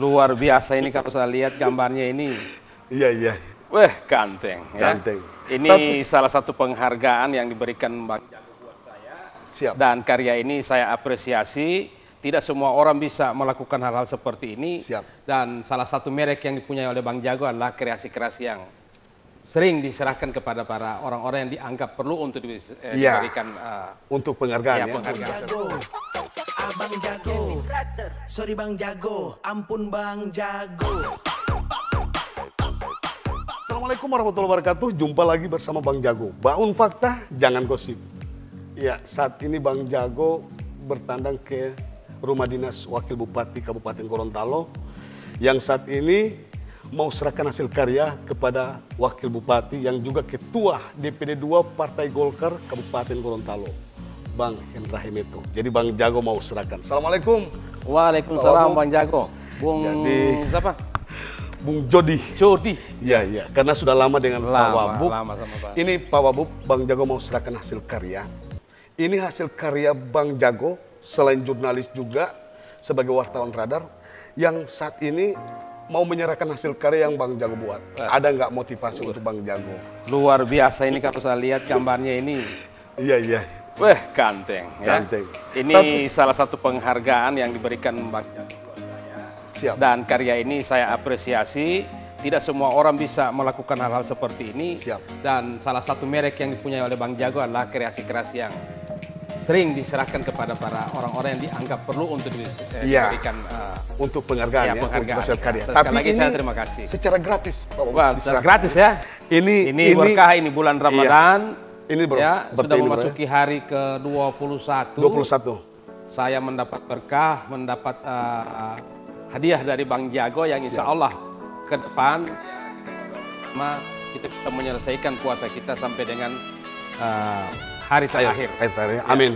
Luar biasa ini kalau saya lihat gambarnya ini. Iya, iya. Weh, ganteng. Ya. Ganteng. Ini Tapi- salah satu penghargaan yang diberikan Bang Jago buat saya. Siap. Dan karya ini saya apresiasi. Tidak semua orang bisa melakukan hal-hal seperti ini. Siap. Dan salah satu merek yang dipunyai oleh Bang Jago adalah kreasi-kreasi yang sering diserahkan kepada para orang-orang yang dianggap perlu untuk di- eh, Iya. diberikan eh, Untuk penghargaan ya, ya. penghargaan. Abang jago. Sorry bang jago, ampun bang jago. Assalamualaikum warahmatullahi wabarakatuh. Jumpa lagi bersama Bang Jago. Bangun fakta, jangan gosip. Ya, saat ini Bang Jago bertandang ke rumah dinas Wakil Bupati Kabupaten Gorontalo yang saat ini mau serahkan hasil karya kepada Wakil Bupati yang juga Ketua DPD 2 Partai Golkar Kabupaten Gorontalo, Bang Hendra Hemeto. Jadi Bang Jago mau serahkan. Assalamualaikum, Waalaikumsalam Bang. Bang Jago. Bung Jadi- siapa? Bung Jody. Jody. Ya, ya. Karena sudah lama dengan Pak Lama, Wabub. lama sama Pak. Ini Pak Wabub, Bang Jago mau serahkan hasil karya. Ini hasil karya Bang Jago, selain jurnalis juga sebagai wartawan radar, yang saat ini mau menyerahkan hasil karya yang Bang Jago buat. Ada nggak motivasi untuk Bang Jago? Luar biasa ini kalau saya lihat gambarnya ini. Iya, iya. Weh, ganteng. Ya. Ganteng. Ini Tapi- salah satu penghargaan yang diberikan saya. Siap. Dan karya ini saya apresiasi. Tidak semua orang bisa melakukan hal-hal seperti ini. Siap. Dan salah satu merek yang dipunyai oleh Bang Jago adalah kreasi-kreasi yang sering diserahkan kepada para orang-orang yang dianggap perlu untuk eh, Iya. diberikan eh, untuk penghargaan Ya, ya, penghargaan, untuk hasil ya. karya. Sekali lagi saya terima kasih. secara gratis, Pak. Wah, diserahkan. gratis ya. Ini, Ini, berkah ini bulan Ramadan. Ini, bro. Ya, sudah ini, bro, ya. memasuki hari ke-21. 21. Saya mendapat berkah, mendapat uh, hadiah dari Bang Jago yang insya Allah ke depan sama kita bisa menyelesaikan puasa kita sampai dengan uh, hari terakhir. ayo, ayo. Amin.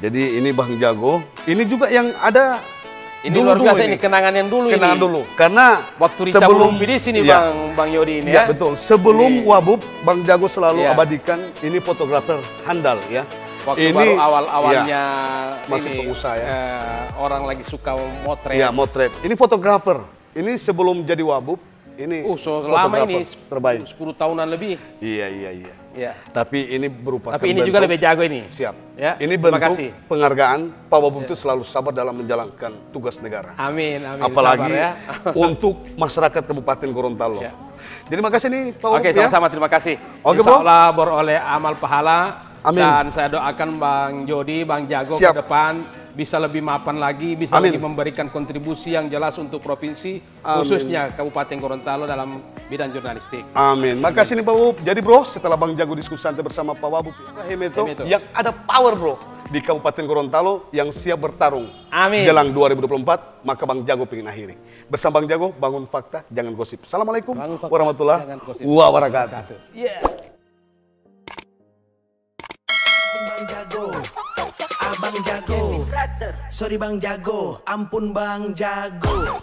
Jadi ini Bang Jago. Ini juga yang ada Ini dulu-dulu luar biasa ini kenangan yang dulu Kenangan ini. dulu. Karena Waktu Rica belum di sini Iya. Bang Bang Yodi ini Iya ya. betul. Sebelum Ini- Wabub, Bang Jago selalu Iya. abadikan ini fotografer handal ya. Waktu ini baru awal-awalnya iya, masih ini, pengusaha ya. eh, orang lagi suka motret. Iya, motret. Ini fotografer. Ini sebelum jadi Wabub, ini Uh, so lama ini terbaik. 10 tahunan lebih. Iya, iya, iya. Ya. Tapi ini berupa Tapi ini juga lebih jago ini. Siap. Ya, Ini bentuk kasih. penghargaan Pak Wabub itu selalu sabar dalam menjalankan tugas negara. Amin, amin. apalagi Sabar ya. untuk masyarakat Kabupaten Gorontalo. Ya. Jadi makasih nih Pak Oke, ya. sama-sama terima kasih. Oke, Insya. Allah beroleh amal pahala. Amin. Dan saya doakan Bang Jody, Bang Jago Siap. ke depan bisa lebih mapan lagi, bisa Amin. lagi memberikan kontribusi yang jelas untuk provinsi, Amin. khususnya Kabupaten Gorontalo dalam bidang jurnalistik. Amin. Makasih nih Pak Wabub. Jadi bro, setelah Bang Jago diskusi santai bersama Pak Wabub Hemeto, Hemeto. yang ada power bro di Kabupaten Gorontalo yang siap bertarung Amin. jelang 2024, maka Bang Jago pengen akhiri. Bersama Bang Jago, bangun fakta, jangan gosip. Assalamualaikum fakta, warahmatullahi wabarakatuh. Yeah. Bang jago, abang jago. Sorry bang jago, ampun bang jago.